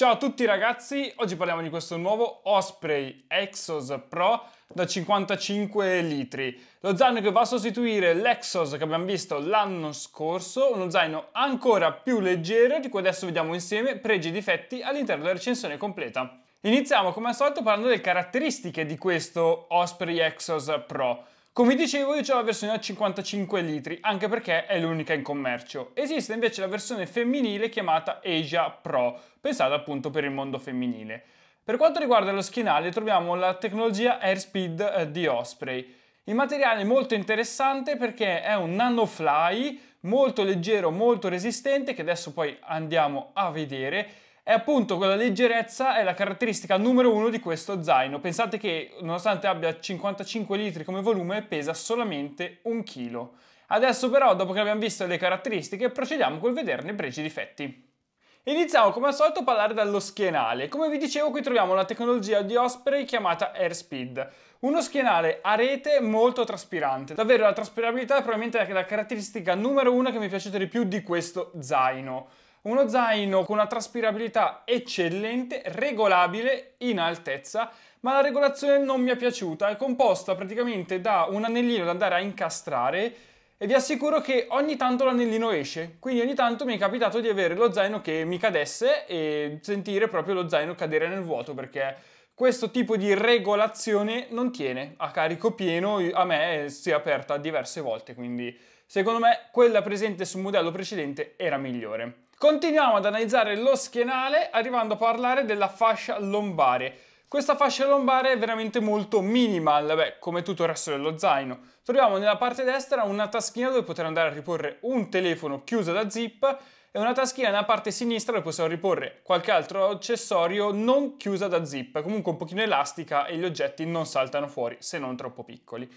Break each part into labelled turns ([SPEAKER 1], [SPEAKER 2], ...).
[SPEAKER 1] Ciao a tutti ragazzi, oggi parliamo di questo nuovo Osprey Exos Pro da 55 litri. Lo zaino che va a sostituire l'Exos che abbiamo visto l'anno scorso, uno zaino ancora più leggero di cui adesso vediamo insieme pregi e difetti all'interno della recensione completa. Iniziamo come al solito parlando delle caratteristiche di questo Osprey Exos Pro. Come dicevo io ho la versione a 55 litri, anche perché è l'unica in commercio. Esiste invece la versione femminile chiamata Asia Pro, pensata appunto per il mondo femminile. Per quanto riguarda lo schienale troviamo la tecnologia Airspeed eh, di Osprey. Il materiale è molto interessante perché è un nanofly molto leggero, molto resistente, che adesso poi andiamo a vedere e appunto quella leggerezza è la caratteristica numero uno di questo zaino. Pensate che nonostante abbia 55 litri come volume pesa solamente un chilo. Adesso però, dopo che abbiamo visto le caratteristiche, procediamo col vederne pregi difetti. Iniziamo come al solito a parlare dallo schienale. Come vi dicevo qui troviamo una tecnologia di Osprey chiamata Airspeed. Uno schienale a rete molto traspirante. Davvero la traspirabilità è probabilmente la caratteristica numero uno che mi piace di più di questo zaino. Uno zaino con una traspirabilità eccellente, regolabile in altezza, ma la regolazione non mi è piaciuta, è composta praticamente da un anellino da andare a incastrare e vi assicuro che ogni tanto l'anellino esce, quindi ogni tanto mi è capitato di avere lo zaino che mi cadesse e sentire proprio lo zaino cadere nel vuoto perché questo tipo di regolazione non tiene a carico pieno, a me si è aperta diverse volte, quindi secondo me quella presente sul modello precedente era migliore. Continuiamo ad analizzare lo schienale arrivando a parlare della fascia lombare. Questa fascia lombare è veramente molto minimal, beh, come tutto il resto dello zaino. Troviamo nella parte destra una taschina dove poter andare a riporre un telefono chiuso da zip e una taschina nella parte sinistra dove possiamo riporre qualche altro accessorio non chiusa da zip, comunque un pochino elastica e gli oggetti non saltano fuori se non troppo piccoli.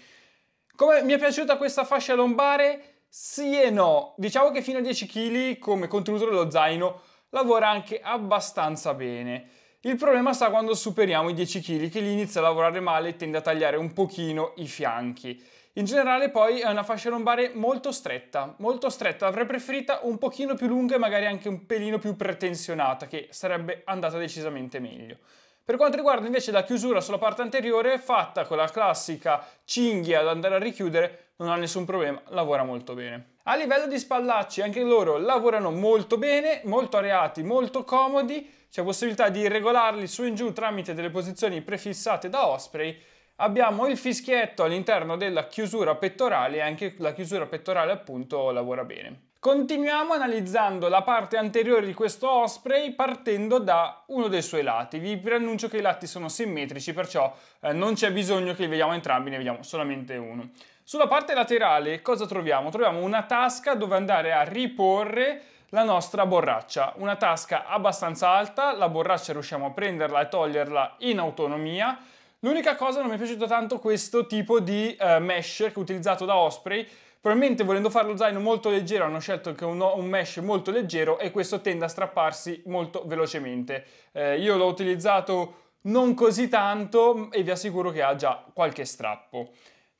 [SPEAKER 1] Come mi è piaciuta questa fascia lombare? Sì e no. Diciamo che fino a 10 kg come contenuto dello zaino lavora anche abbastanza bene. Il problema sta quando superiamo i 10 kg che lì inizia a lavorare male e tende a tagliare un pochino i fianchi. In generale poi è una fascia lombare molto stretta, molto stretta, l'avrei preferita un pochino più lunga e magari anche un pelino più pretensionata che sarebbe andata decisamente meglio. Per quanto riguarda invece la chiusura sulla parte anteriore, fatta con la classica cinghia da andare a richiudere, non ha nessun problema, lavora molto bene. A livello di spallacci, anche loro lavorano molto bene, molto areati, molto comodi, c'è possibilità di regolarli su e giù tramite delle posizioni prefissate da Osprey. Abbiamo il fischietto all'interno della chiusura pettorale e anche la chiusura pettorale appunto lavora bene. Continuiamo analizzando la parte anteriore di questo Osprey partendo da uno dei suoi lati. Vi preannuncio che i lati sono simmetrici, perciò eh, non c'è bisogno che li vediamo entrambi, ne vediamo solamente uno. Sulla parte laterale cosa troviamo? Troviamo una tasca dove andare a riporre la nostra borraccia. Una tasca abbastanza alta, la borraccia riusciamo a prenderla e toglierla in autonomia. L'unica cosa non mi è piaciuto tanto questo tipo di eh, mesh che ho utilizzato da Osprey Probabilmente volendo fare lo zaino molto leggero hanno scelto che un, un mesh molto leggero e questo tende a strapparsi molto velocemente. Eh, io l'ho utilizzato non così tanto e vi assicuro che ha già qualche strappo.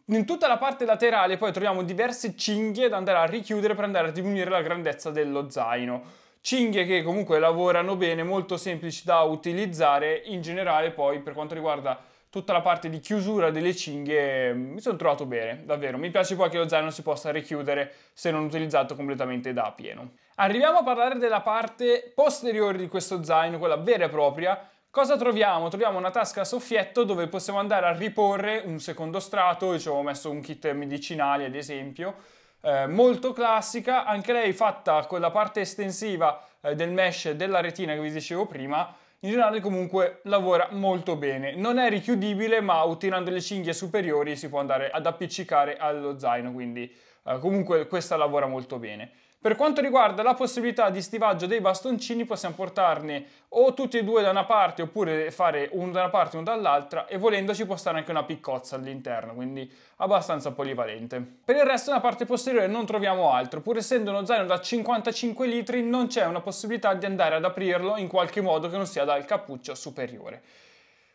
[SPEAKER 1] In tutta la parte laterale poi troviamo diverse cinghie da andare a richiudere per andare a diminuire la grandezza dello zaino. Cinghie che comunque lavorano bene, molto semplici da utilizzare, in generale poi per quanto riguarda tutta la parte di chiusura delle cinghie mi sono trovato bene, davvero. Mi piace poi che lo zaino si possa richiudere se non utilizzato completamente da pieno. Arriviamo a parlare della parte posteriore di questo zaino, quella vera e propria. Cosa troviamo? Troviamo una tasca a soffietto dove possiamo andare a riporre un secondo strato, io ci avevo messo un kit medicinali ad esempio, eh, molto classica, anche lei fatta con la parte estensiva eh, del mesh della retina che vi dicevo prima, in generale comunque lavora molto bene. Non è richiudibile ma utilizzando le cinghie superiori si può andare ad appiccicare allo zaino, quindi eh, comunque questa lavora molto bene. Per quanto riguarda la possibilità di stivaggio dei bastoncini possiamo portarne o tutti e due da una parte oppure fare uno da una parte e uno dall'altra e volendo ci può stare anche una piccozza all'interno, quindi abbastanza polivalente. Per il resto nella parte posteriore non troviamo altro, pur essendo uno zaino da 55 litri non c'è una possibilità di andare ad aprirlo in qualche modo che non sia dal cappuccio superiore.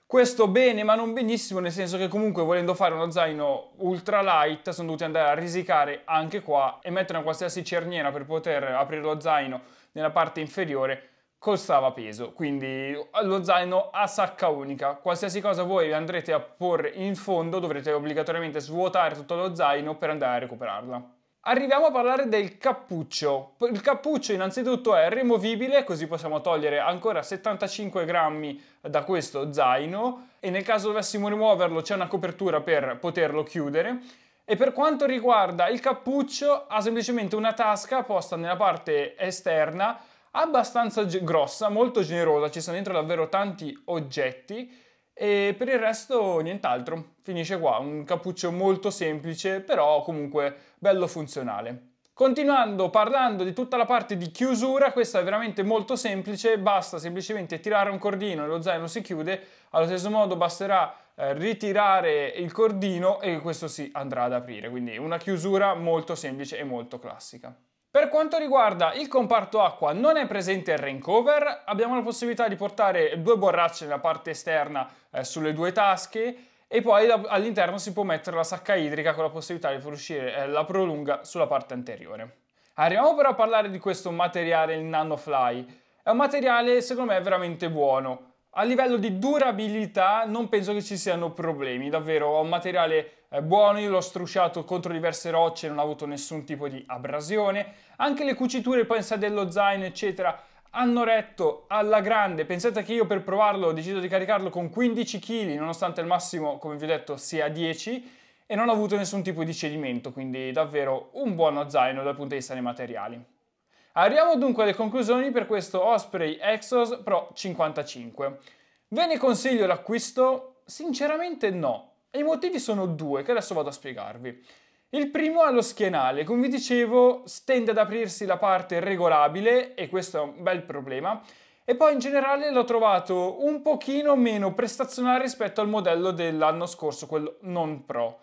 [SPEAKER 1] Questo bene ma non benissimo, nel senso che comunque volendo fare uno zaino ultra light sono dovuti andare a risicare anche qua e mettere una qualsiasi cerniera per poter aprire lo zaino nella parte inferiore costava peso, quindi lo zaino a sacca unica. Qualsiasi cosa voi andrete a porre in fondo dovrete obbligatoriamente svuotare tutto lo zaino per andare a recuperarla. Arriviamo a parlare del cappuccio. Il cappuccio innanzitutto è rimovibile, così possiamo togliere ancora 75 grammi da questo zaino e nel caso dovessimo rimuoverlo c'è una copertura per poterlo chiudere. E per quanto riguarda il cappuccio ha semplicemente una tasca posta nella parte esterna abbastanza grossa, molto generosa, ci sono dentro davvero tanti oggetti e per il resto nient'altro, finisce qua, un cappuccio molto semplice però comunque bello funzionale. Continuando parlando di tutta la parte di chiusura, questa è veramente molto semplice, basta semplicemente tirare un cordino e lo zaino si chiude, allo stesso modo basterà eh, ritirare il cordino e questo si andrà ad aprire, quindi una chiusura molto semplice e molto classica. Per quanto riguarda il comparto acqua non è presente il rain cover, abbiamo la possibilità di portare due borracce nella parte esterna eh, sulle due tasche e poi all'interno si può mettere la sacca idrica con la possibilità di far uscire eh, la prolunga sulla parte anteriore. Arriviamo però a parlare di questo materiale, il Nanofly. È un materiale secondo me veramente buono. A livello di durabilità non penso che ci siano problemi, davvero ho un materiale è buono, io l'ho strusciato contro diverse rocce, non ha avuto nessun tipo di abrasione. Anche le cuciture sé dello zaino, eccetera, hanno retto alla grande. Pensate che io per provarlo ho deciso di caricarlo con 15 kg, nonostante il massimo, come vi ho detto, sia 10 e non ho avuto nessun tipo di cedimento, quindi davvero un buono zaino dal punto di vista dei materiali. Arriviamo dunque alle conclusioni per questo Osprey Exos Pro 55. Ve ne consiglio l'acquisto? Sinceramente no, e i motivi sono due, che adesso vado a spiegarvi. Il primo è lo schienale, come vi dicevo tende ad aprirsi la parte regolabile e questo è un bel problema. E poi in generale l'ho trovato un pochino meno prestazionale rispetto al modello dell'anno scorso, quello non pro.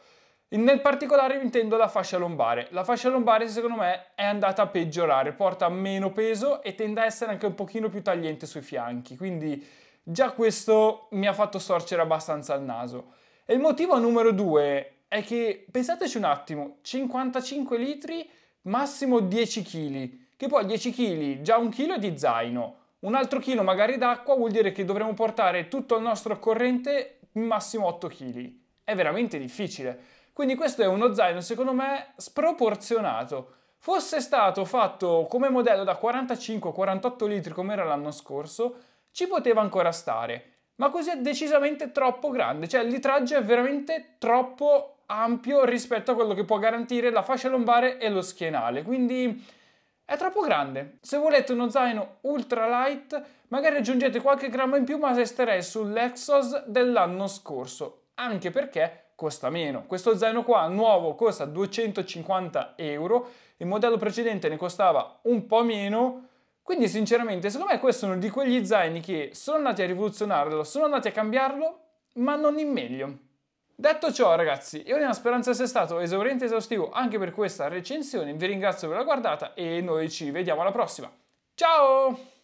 [SPEAKER 1] Nel particolare intendo la fascia lombare. La fascia lombare secondo me è andata a peggiorare, porta meno peso e tende a essere anche un pochino più tagliente sui fianchi, quindi già questo mi ha fatto storcere abbastanza il naso. E il motivo numero due è che, pensateci un attimo, 55 litri, massimo 10 kg, che poi 10 kg, già un chilo di zaino, un altro chilo magari d'acqua vuol dire che dovremo portare tutto il nostro corrente massimo 8 kg. È veramente difficile. Quindi questo è uno zaino secondo me sproporzionato. Fosse stato fatto come modello da 45-48 litri come era l'anno scorso, ci poteva ancora stare ma così è decisamente troppo grande, cioè il litraggio è veramente troppo ampio rispetto a quello che può garantire la fascia lombare e lo schienale, quindi è troppo grande. Se volete uno zaino ultra light, magari aggiungete qualche grammo in più, ma resterei sull'Exos dell'anno scorso, anche perché costa meno. Questo zaino qua nuovo costa 250 euro, il modello precedente ne costava un po' meno, quindi sinceramente secondo me questo è uno di quegli zaini che sono andati a rivoluzionarlo, sono andati a cambiarlo, ma non in meglio. Detto ciò ragazzi, io nella speranza sia stato esauriente e esaustivo anche per questa recensione, vi ringrazio per la guardata e noi ci vediamo alla prossima. Ciao!